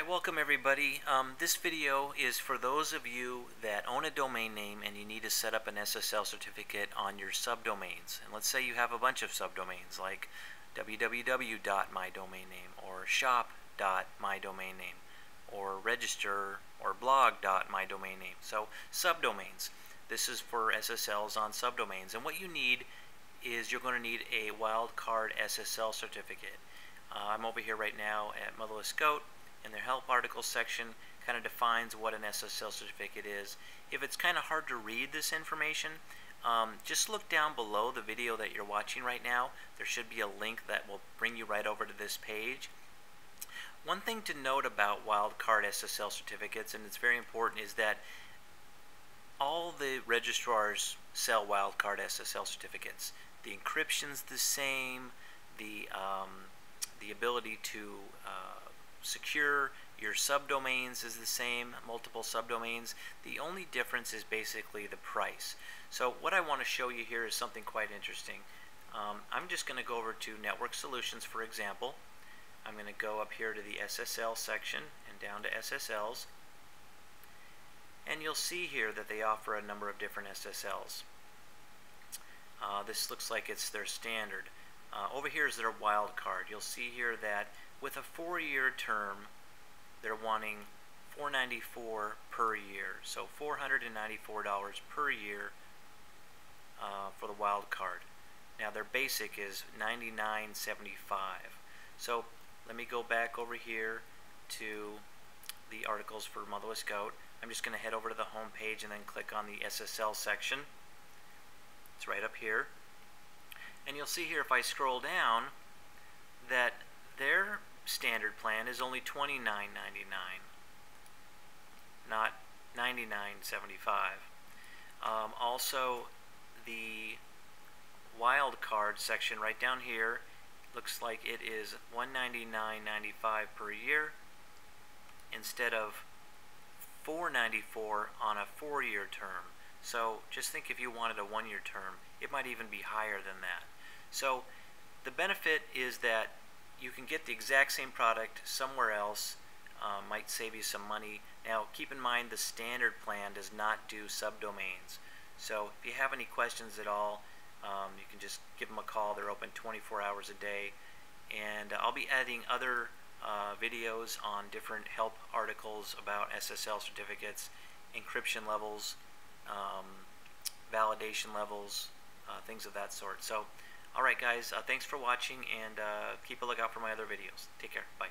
Alright, welcome everybody. Um, this video is for those of you that own a domain name and you need to set up an SSL certificate on your subdomains. And let's say you have a bunch of subdomains like www.mydomainname or shop.mydomainname or register or blog.mydomainname. So subdomains. This is for SSLs on subdomains. And what you need is you're going to need a wildcard SSL certificate. Uh, I'm over here right now at Motherless Goat in their help articles section kind of defines what an SSL certificate is. If it's kind of hard to read this information, um, just look down below the video that you're watching right now. There should be a link that will bring you right over to this page. One thing to note about wildcard SSL certificates, and it's very important, is that all the registrars sell wildcard SSL certificates. The encryption's the same, the, um, the ability to uh, secure. Your subdomains is the same, multiple subdomains. The only difference is basically the price. So what I want to show you here is something quite interesting. Um, I'm just going to go over to Network Solutions, for example. I'm going to go up here to the SSL section and down to SSLs. And you'll see here that they offer a number of different SSLs. Uh, this looks like it's their standard. Uh, over here is their wildcard. You'll see here that with a four-year term, they're wanting 494 per year. So $494 per year uh, for the wild card. Now their basic is 99.75. So let me go back over here to the articles for Motherless Goat. I'm just going to head over to the home page and then click on the SSL section. It's right up here. And you'll see here if I scroll down standard plan is only $29.99, not $99.75. Um, also, the wildcard section right down here looks like it is $199.95 per year instead of 494 on a four-year term. So just think if you wanted a one-year term, it might even be higher than that. So the benefit is that you can get the exact same product somewhere else. Uh, might save you some money. Now, keep in mind the standard plan does not do subdomains. So if you have any questions at all, um, you can just give them a call. They're open 24 hours a day. And I'll be adding other uh, videos on different help articles about SSL certificates, encryption levels, um, validation levels, uh, things of that sort. So Alright guys, uh, thanks for watching and uh, keep a lookout for my other videos. Take care. Bye.